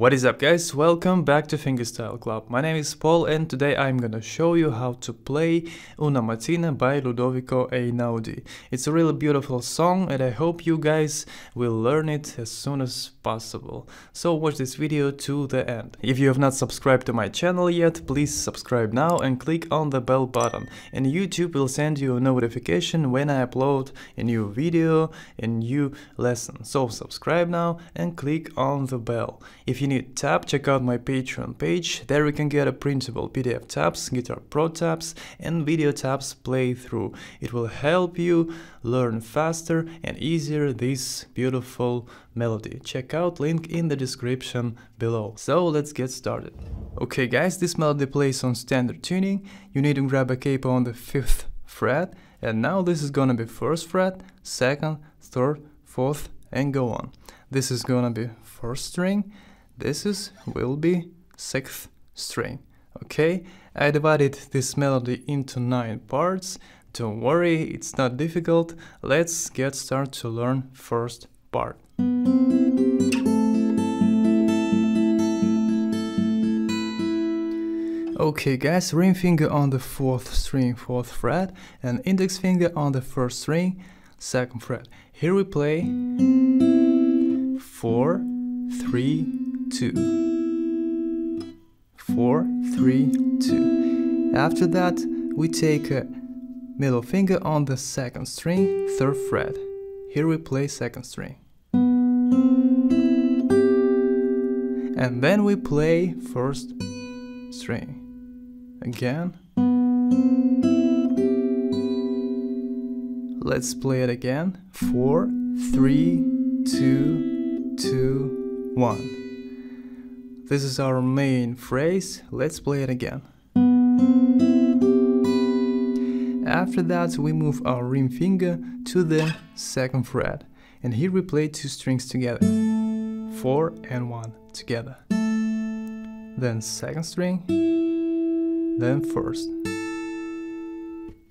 What is up guys, welcome back to Fingerstyle Club. My name is Paul and today I'm gonna show you how to play Una Mattina by Ludovico Einaudi. It's a really beautiful song and I hope you guys will learn it as soon as possible. So watch this video to the end. If you have not subscribed to my channel yet, please subscribe now and click on the bell button and YouTube will send you a notification when I upload a new video, a new lesson. So subscribe now and click on the bell. If you need tab, check out my Patreon page. There you can get a printable PDF tabs, Guitar Pro tabs, and video tabs playthrough. It will help you learn faster and easier this beautiful melody. Check out link in the description below. So let's get started. Okay guys, this melody plays on standard tuning. You need to grab a capo on the 5th fret. And now this is gonna be first fret, second, third, fourth, and go on. This is gonna be first string, this is will be sixth string. Okay, I divided this melody into nine parts. Don't worry, it's not difficult. Let's get started to learn first part. Okay guys, ring finger on the fourth string, fourth fret, and index finger on the first string, second fret. Here we play four, three, two, four, three, two. After that, we take a middle finger on the second string, third fret. Here we play second string. And then we play first string. Again. Let's play it again. Four, three, two, two, one. This is our main phrase, let's play it again. After that we move our ring finger to the second fret and here we play two strings together, 4 and 1 together. Then second string, then first.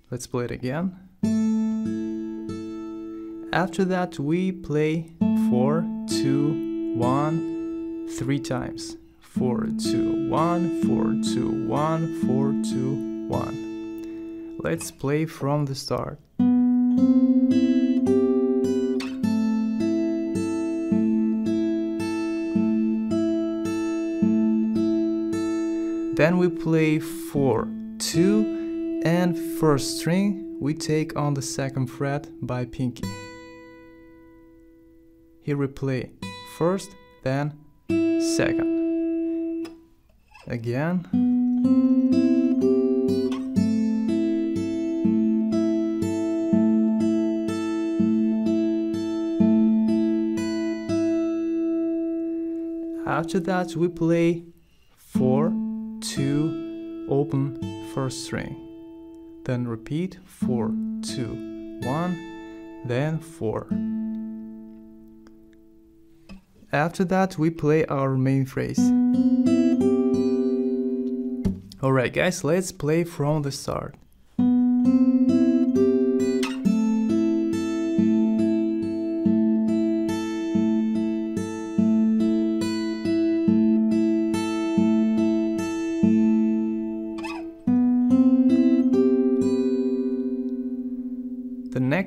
Let's play it again. After that we play 4, 2, 1, 3 times four two one four two one four two one. Let's play from the start. Then we play 4, 2 and first string we take on the second fret by pinky. Here we play first, then second again. After that we play 4, 2, open first string. Then repeat 4, 2, 1, then 4. After that we play our main phrase. Alright guys, let's play from the start.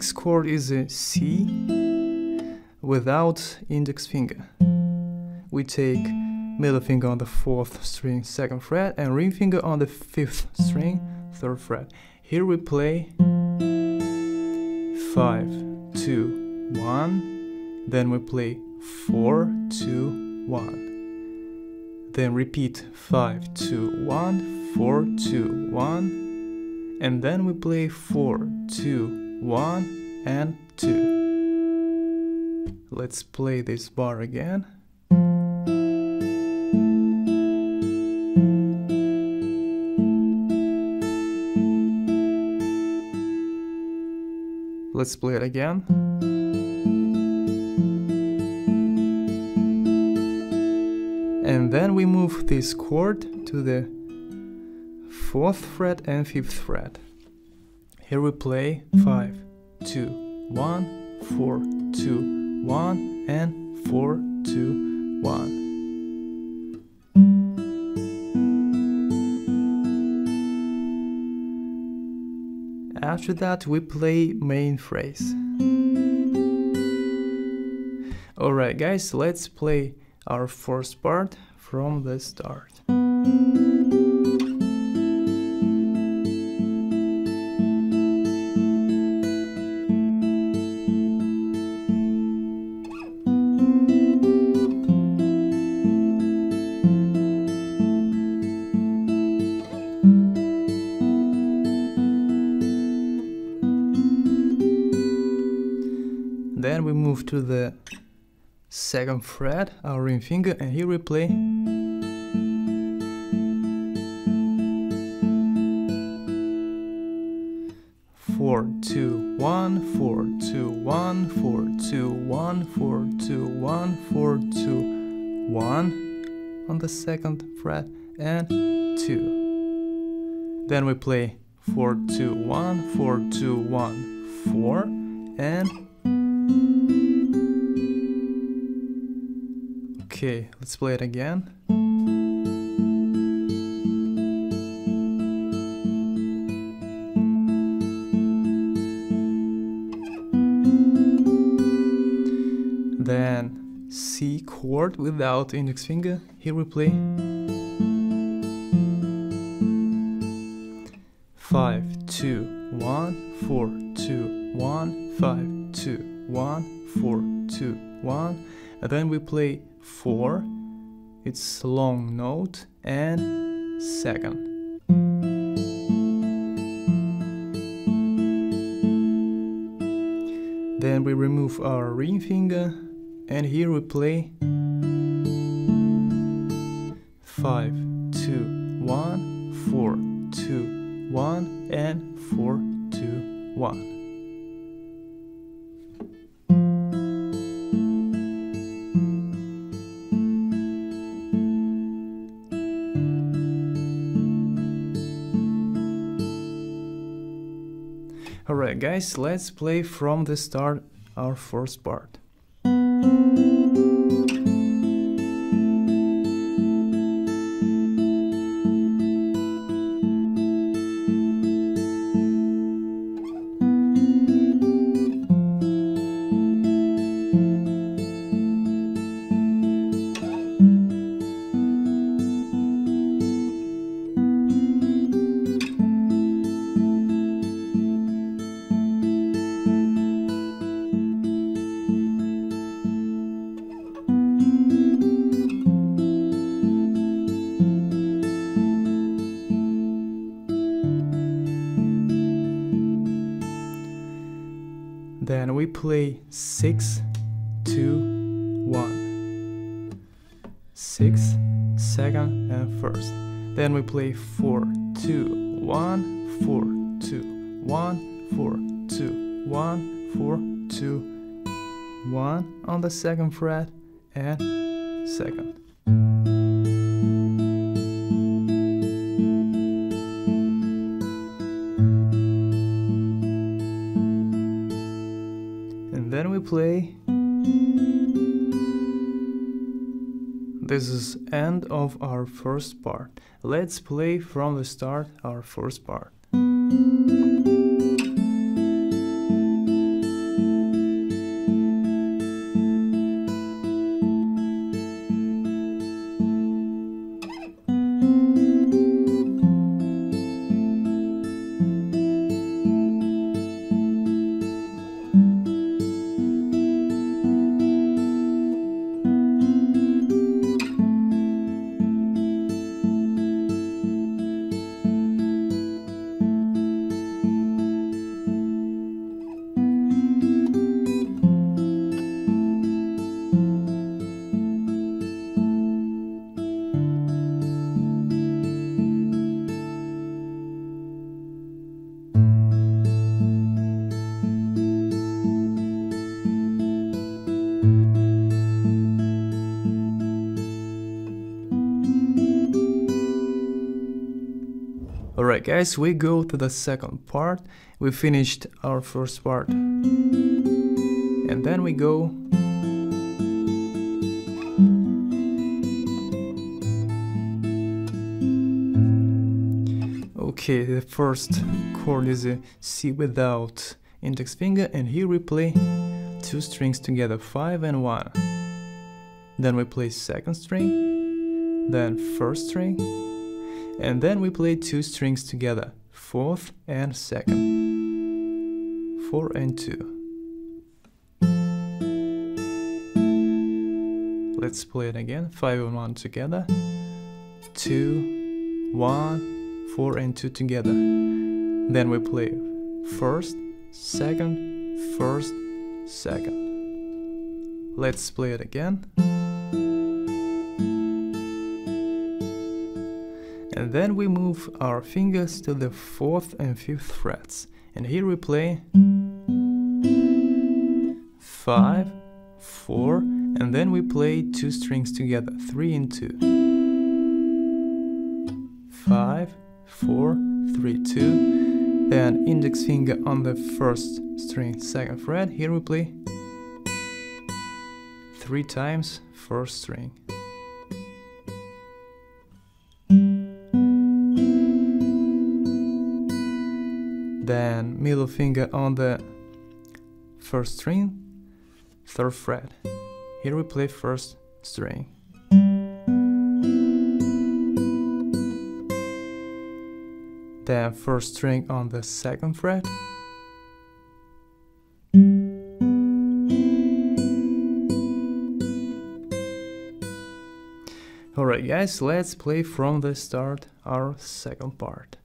Next chord is a C without index finger. We take middle finger on the fourth string, second fret, and ring finger on the fifth string, third fret. Here we play five, two, one. Then we play four, two, one. Then repeat five, two, one, four, two, one. And then we play four, two, one, and two. Let's play this bar again. Let's play it again. And then we move this chord to the 4th fret and 5th fret. Here we play 5, 2, 1, 4, 2, 1 and 4, 2, 1. After that we play main phrase. Alright guys, let's play our first part from the start. We move to the second fret, our ring finger, and here we play four, two, one, four, two, one, four, two, one, four, two, one, four, two, one on the second fret, and two. Then we play four, two, one, four, two, one, four, and Okay, let's play it again. Then C chord without index finger. Here we play five, two, one, four, two, one, five, two, one, four, two, one, and then we play 4 it's long note and second. Then we remove our ring finger and here we play 5 2 1 4 2 1 and 4 2 1 guys, let's play from the start our first part. Play four, two, one, four, two, one, four, two, one, four, two, one on the second fret and second. And then we play this is end of our first part. Let's play from the start our first part guys, we go to the second part. We finished our first part. And then we go Okay, the first chord is a C without index finger and here we play two strings together, 5 and 1. Then we play second string, then first string, and then we play two strings together, fourth and second, 4 and 2. Let's play it again, 5 and 1 together, two, one, four and 2 together. Then we play first, second, first, second. Let's play it again. And then we move our fingers to the fourth and fifth frets. And here we play five, four, and then we play two strings together, three and two. Five, four, three, two. Then index finger on the first string, second fret. Here we play three times first string. Then middle finger on the first string, third fret. Here we play first string. Then first string on the second fret. Alright guys, let's play from the start our second part.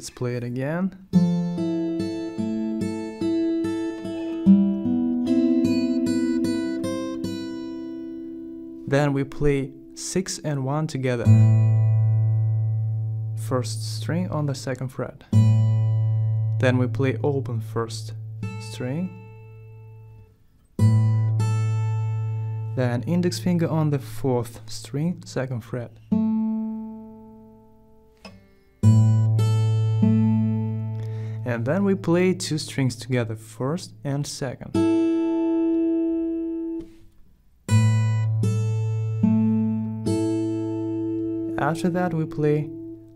Let's play it again. Then we play 6 and 1 together. First string on the second fret. Then we play open first string. Then index finger on the fourth string, second fret. Then we play two strings together, first and second. After that we play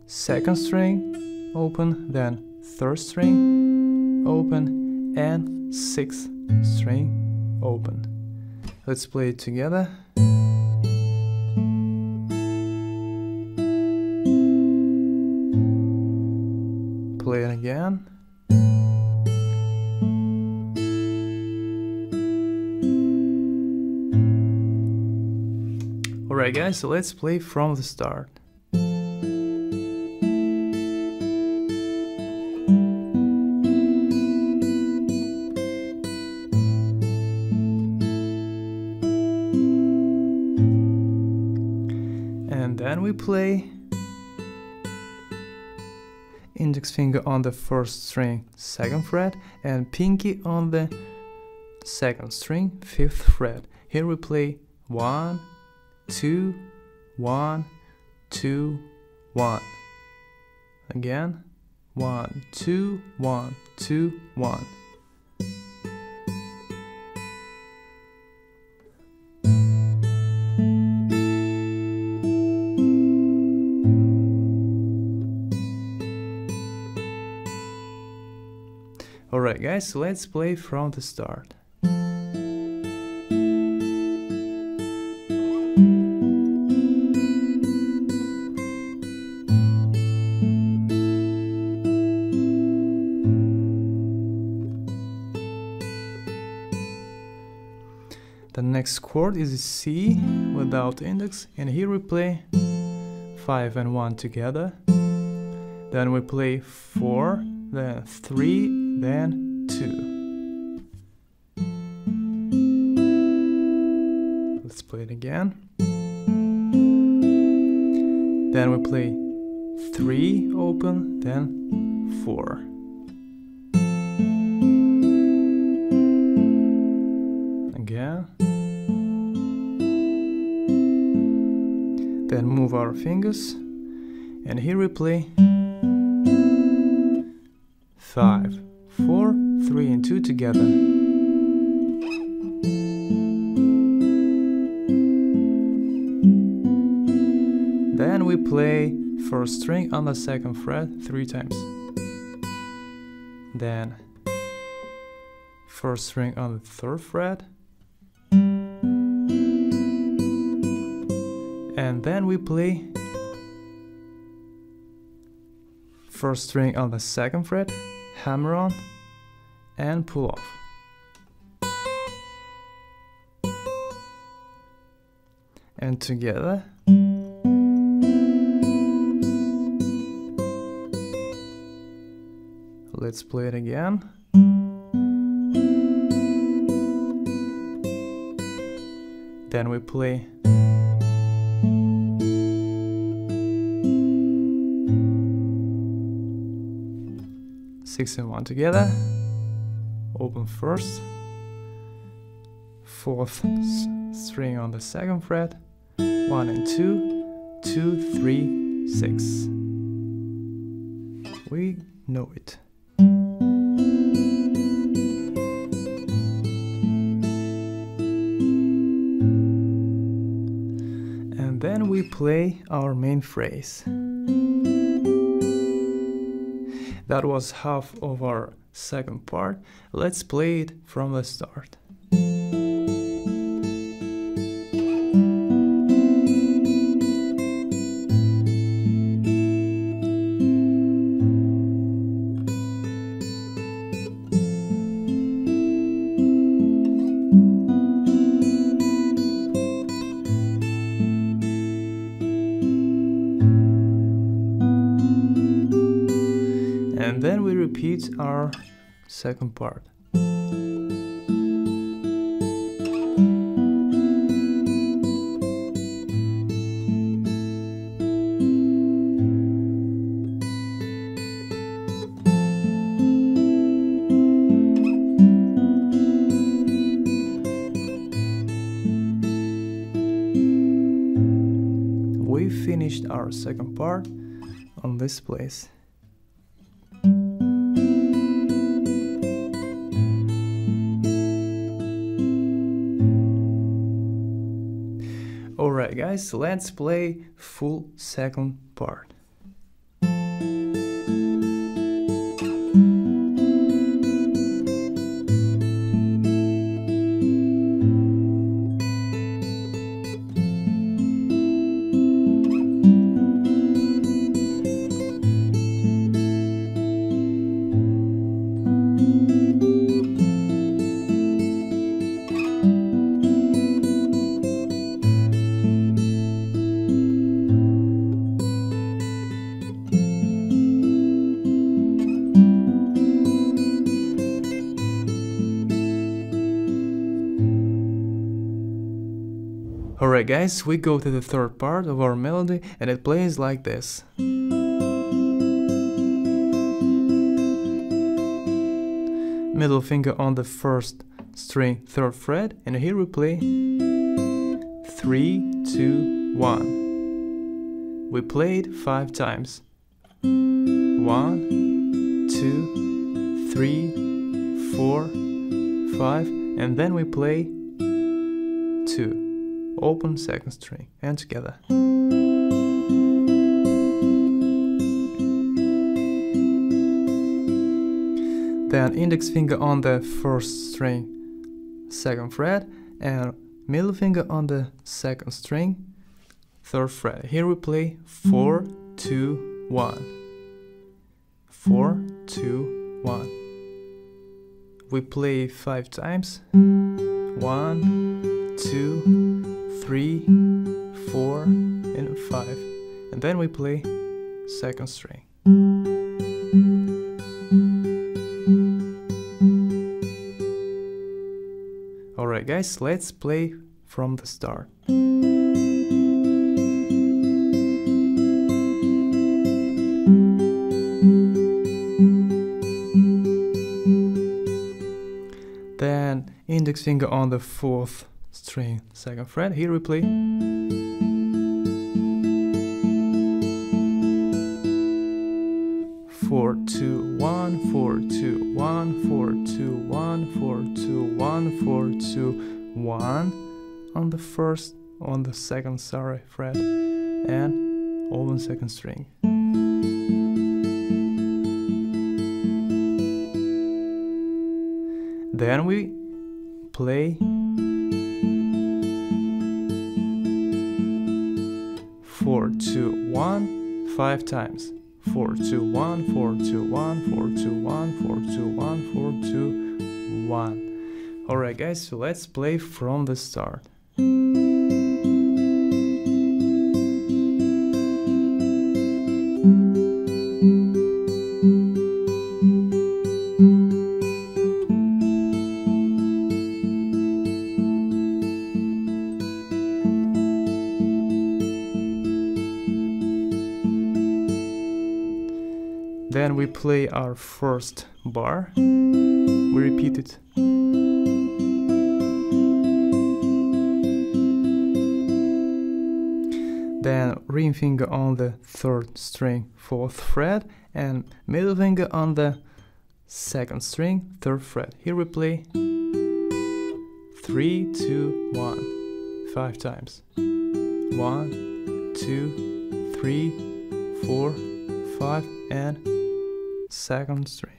second string, open, then third string, open, and sixth string, open. Let's play it together. So let's play from the start. And then we play index finger on the first string, second fret, and pinky on the second string, fifth fret. Here we play one, two, one, two, one. Again, one, two, one, two, one. Alright guys, so let's play from the start. The next chord is C without index and here we play 5 and 1 together. Then we play 4, then 3, then 2. Let's play it again. Then we play 3 open, then 4. Then move our fingers and here we play five, four, three and two together. Then we play first string on the second fret three times. Then first string on the third fret. Then we play first string on the second fret, hammer on, and pull off. And together. Let's play it again. Then we play six and one together. Open first, fourth string on the second fret, one and two, two, three, six. We know it. And then we play our main phrase. That was half of our second part. Let's play it from the start. Second part. We finished our second part on this place. Guys, let's play full second part. Alright guys, we go to the third part of our melody and it plays like this. Middle finger on the first string, third fret, and here we play 3, 2, 1. We play it 5 times. 1, 2, 3, 4, 5, and then we play 2 open second string and together. Then index finger on the first string, second fret, and middle finger on the second string, third fret. Here we play 4, 2, 1. 4, 2, 1 we play five times one two 3, 4 and 5 and then we play second string. Alright guys, let's play from the start. Then index finger on the fourth string, second fret, here we play. Four two one four two one four two one four two one four two one on the first on the second sorry fret and open second string. Then we play two, one, five times. Four, two, one, four, two, one, four, two, one, four, two, one, four, two, one. Alright guys, so let's play from the start. Play our first bar. We repeat it. Then ring finger on the third string, fourth fret, and middle finger on the second string, third fret. Here we play three, two, one, five times. One, two, three, four, five, and second string.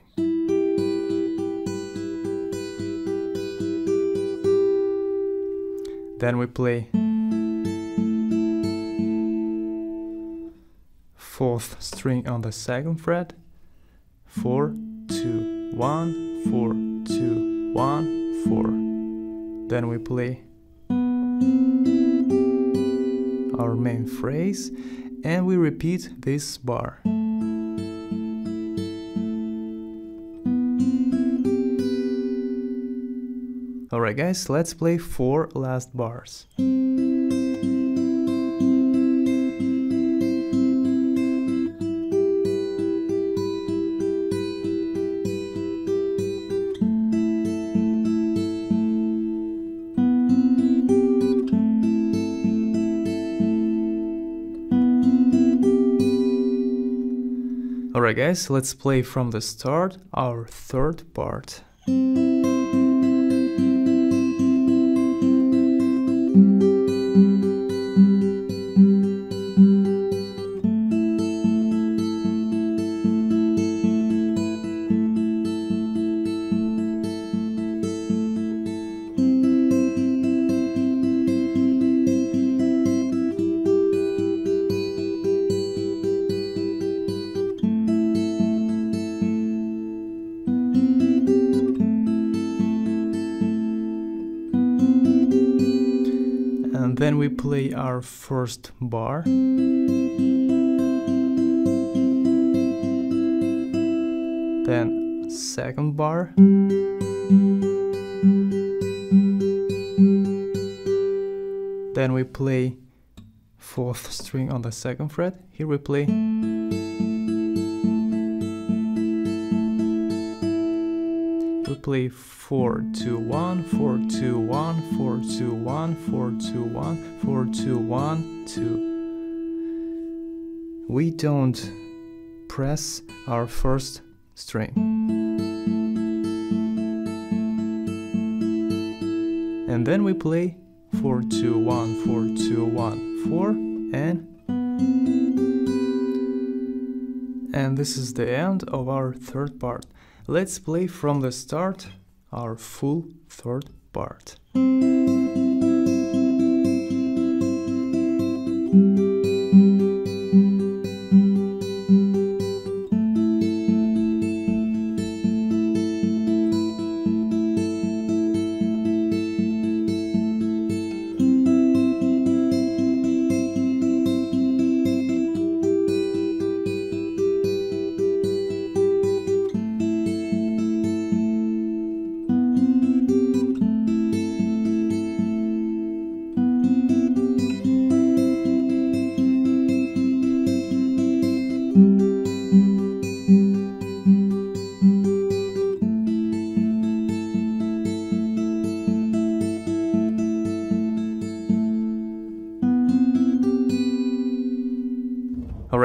Then we play fourth string on the second fret, four, two, one, four, two, one, four. Then we play our main phrase and we repeat this bar. Alright guys, let's play four last bars. Alright guys, let's play from the start our third part. Then we play our first bar. Then second bar. Then we play fourth string on the second fret. Here we play play 4 2 1 4 2 1 4 2 1 4 2 1 4 2 1 2 we don't press our first string. And then we play 4 2 1 4 2 1 4 and. And this is the end of our third part Let's play from the start our full third part.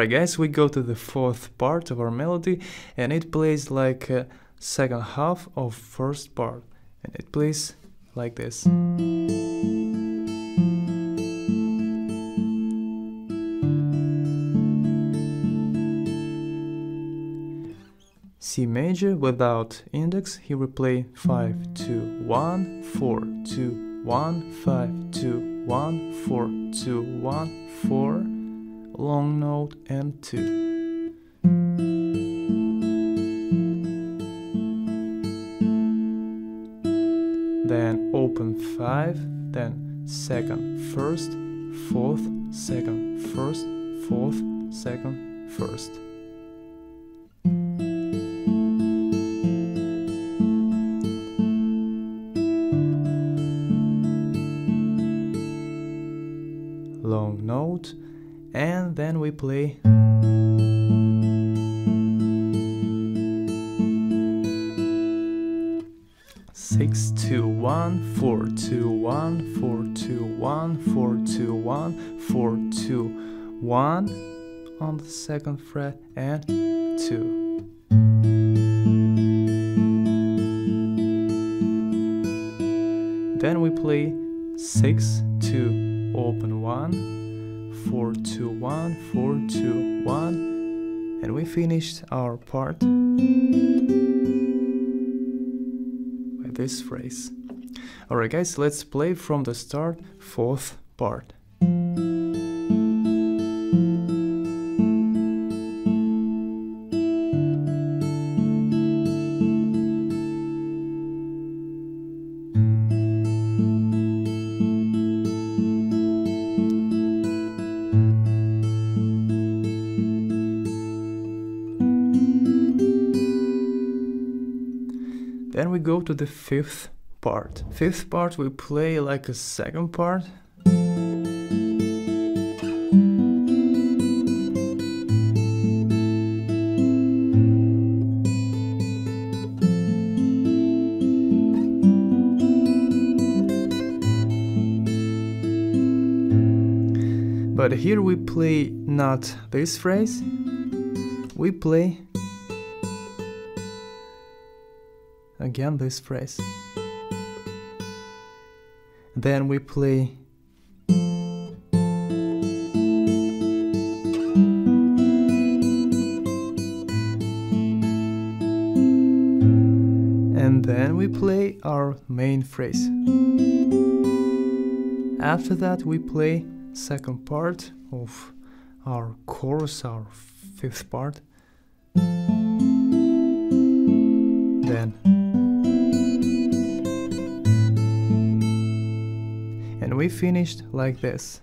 Alright guys, we go to the fourth part of our melody and it plays like a second half of first part and it plays like this. C major without index, he will play 5, 2, 1, 4, 2, 1, 5, 2, 1, 4, 2, 1, 4, long note and 2. Then open 5, then second, first, fourth, second, first, fourth, second, first. And then we play. Six two one four two one four two one four two one four two one on the second fret and two. Then we play six two open one, four two one, four two one, and we finished our part by this phrase. Alright guys, let's play from the start, fourth part. To the fifth part. Fifth part we play like a second part. But here we play not this phrase, we play again this phrase. Then we play and then we play our main phrase. After that we play second part of our chorus, our fifth part. Then we finished like this.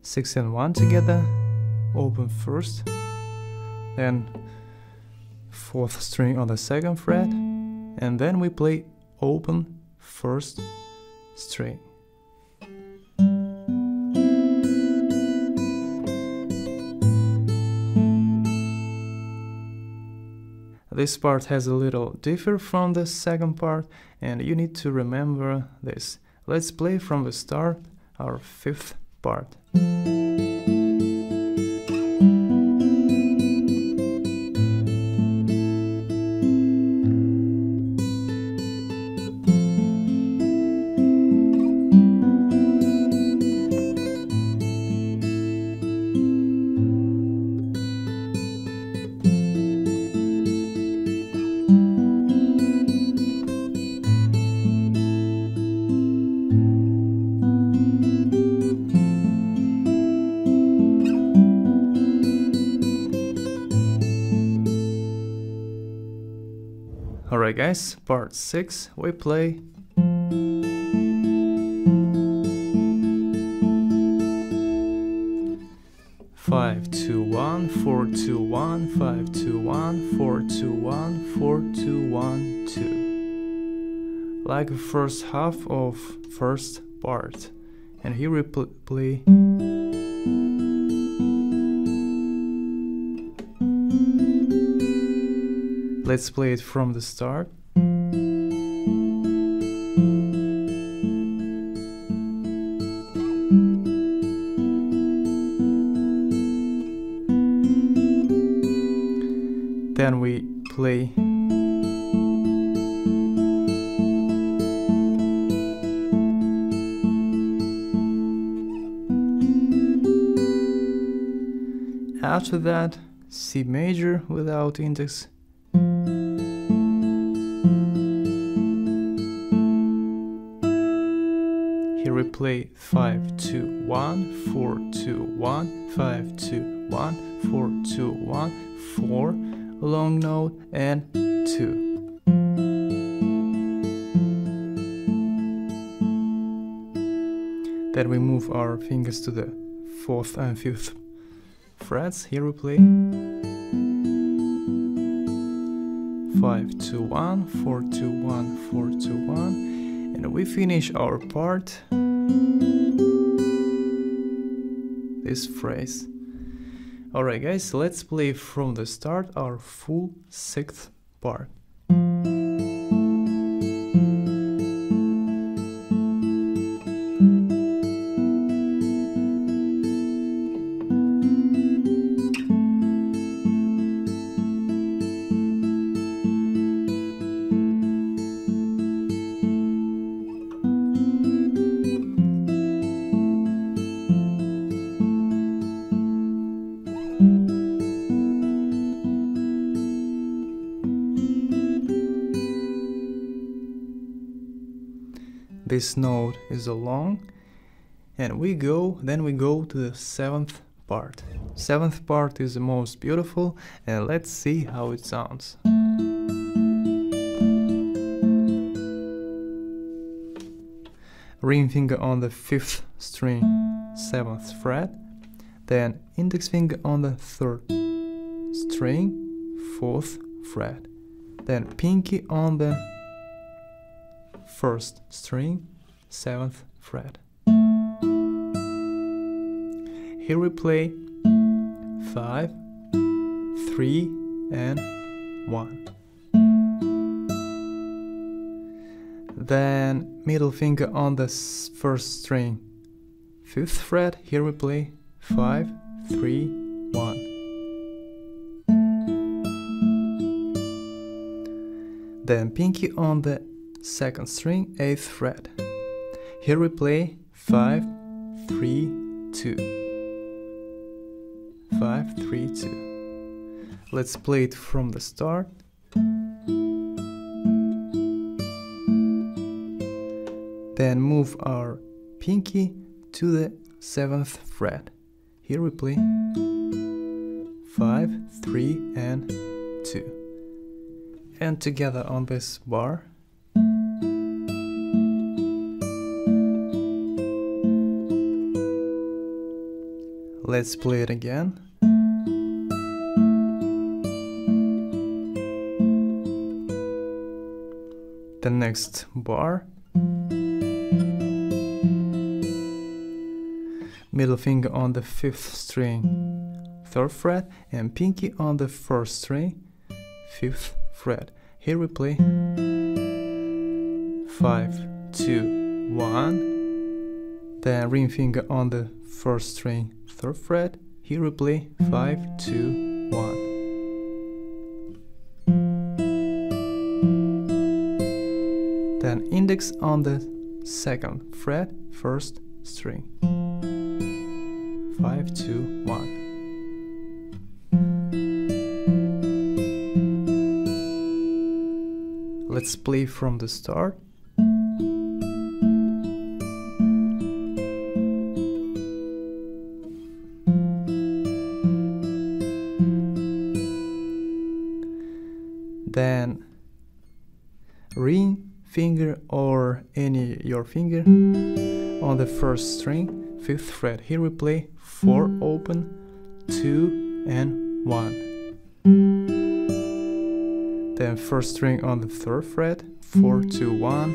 Six and one together, open first, then fourth string on the second fret, and then we play open first string. This part has a little differ from the second part and you need to remember this. Let's play from the start our fifth part. Guys, part 6, we play. Five two one four two one. Five two one four two one four two one two, like the first half of first part, and here we pl play. Let's play it from the start. Play After that, C major without index. Here we play 5 2 1 4 2 1 5 2 1 4 2 1 4 long note and 2. Then we move our fingers to the fourth and fifth frets. Here we play 5 2 1 4 2 1 4 2 1 and we finish our part this phrase alright guys let's play from the start our full sixth part this note is a long and we go then we go to the seventh part. Seventh part is the most beautiful and let's see how it sounds. Ring finger on the fifth string seventh fret then index finger on the third string fourth fret then pinky on the first string, seventh fret. Here we play five, three, and one. Then middle finger on the first string, fifth fret. Here we play five, three, one. Then pinky on the second string, 8th fret. Here we play 5, 3, 2. 5, 3, 2. Let's play it from the start. Then move our pinky to the 7th fret. Here we play 5, 3, and 2. And together on this bar Let's play it again. The next bar. Middle finger on the fifth string, third fret, and pinky on the first string, fifth fret. Here we play five, two, one. Then ring finger on the first string, third fret, here we play 5, 2, 1. Then index on the second fret, first string. 5, 2, 1. Let's play from the start. First string fifth fret. Here we play four open two and one. Then first string on the third fret four two one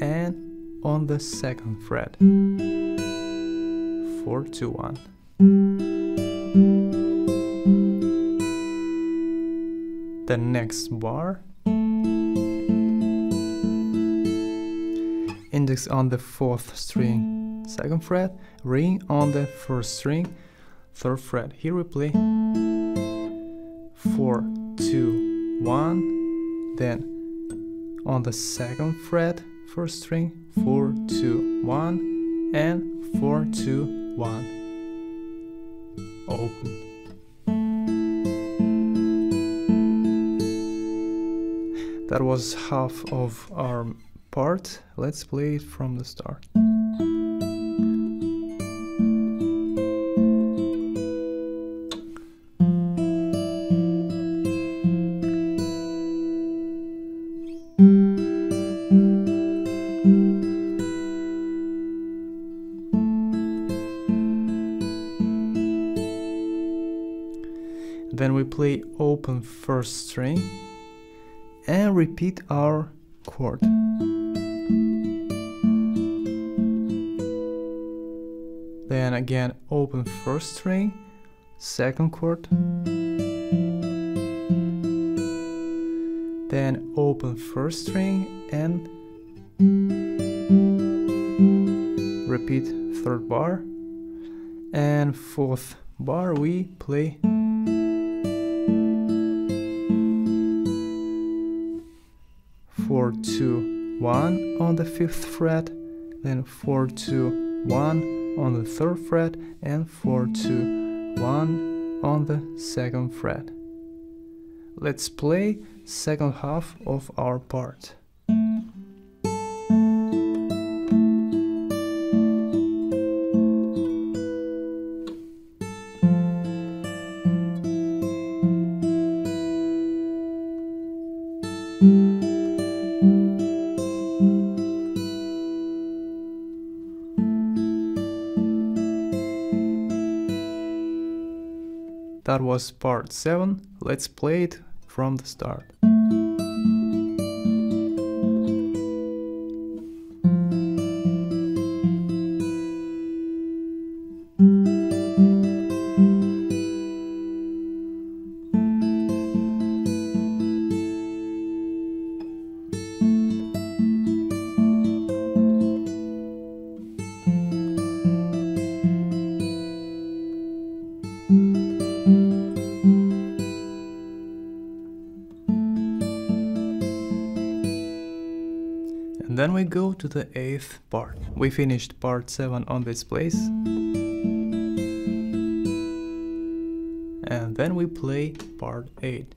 and on the second fret four two one. The next bar index on the fourth string. Second fret ring on the first string. Third fret here we play. Four two, one, then on the second fret, first string, four, two, one, and four, two, one. Open. That was half of our part. Let's play it from the start. Then we play open first string and repeat our chord. Then again open first string, second chord. Then open first string and repeat third bar. And fourth bar we play. Four two one on the fifth fret. Then four two one on the third fret and four two one on the second fret. Let's play second half of our part was part 7, let's play it from the start. Go to the eighth part. We finished part 7 on this place. And then we play part 8.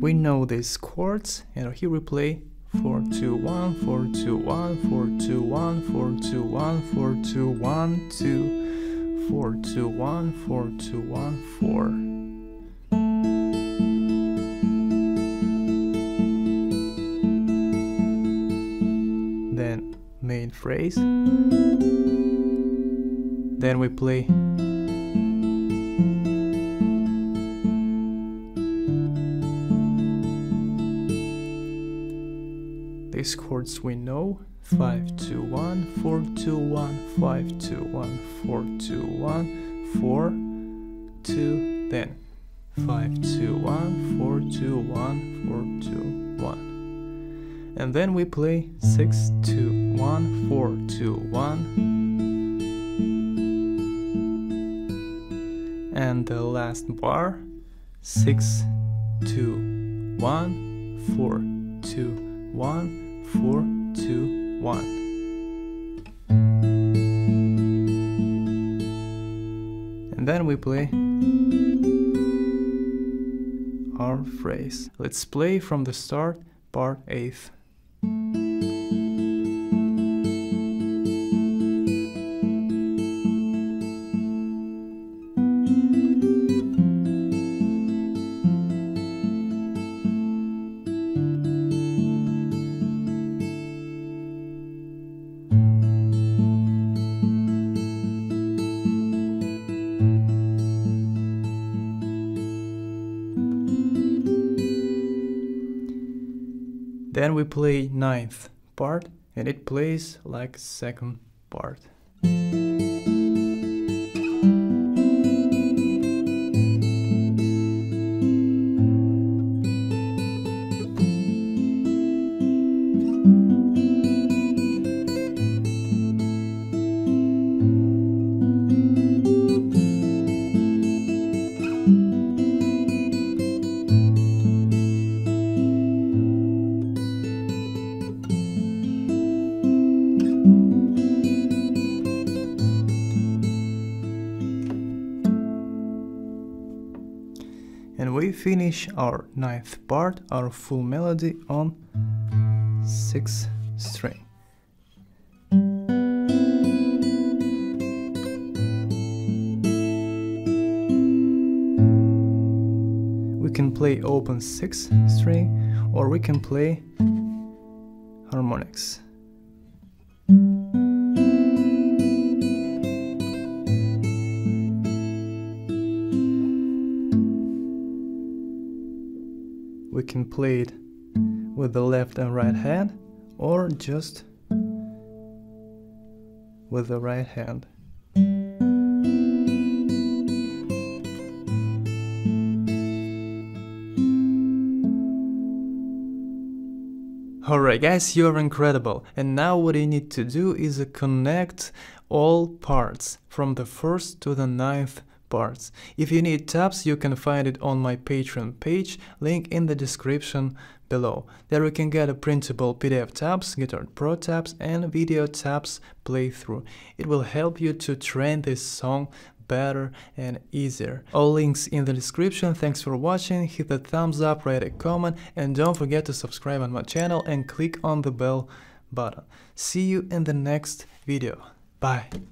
We know these chords and here we play 4 2 1 4 2 1 4 2 1 4 2 1 4 2 1 2 4 2 1 4 2 1 4 then main phrase. Then we play. These chords we know 5 and then we play 6 2 1 4 2 1 and the last bar 6 2 1 4 2 1 4 2 1 and then we play our phrase. Let's play from the start part 8th play ninth part and it plays like second part. We finish our ninth part, our full melody on sixth string. We can play open sixth string or we can play harmonics. It with the left and right hand or just with the right hand. Alright guys, you're incredible and now what you need to do is connect all parts from the first to the ninth parts. If you need tabs, you can find it on my Patreon page, link in the description below. There you can get a printable PDF tabs, Guitar Pro tabs and video tabs playthrough. It will help you to train this song better and easier. All links in the description. Thanks for watching, hit the thumbs up, write a comment and don't forget to subscribe on my channel and click on the bell button. See you in the next video. Bye.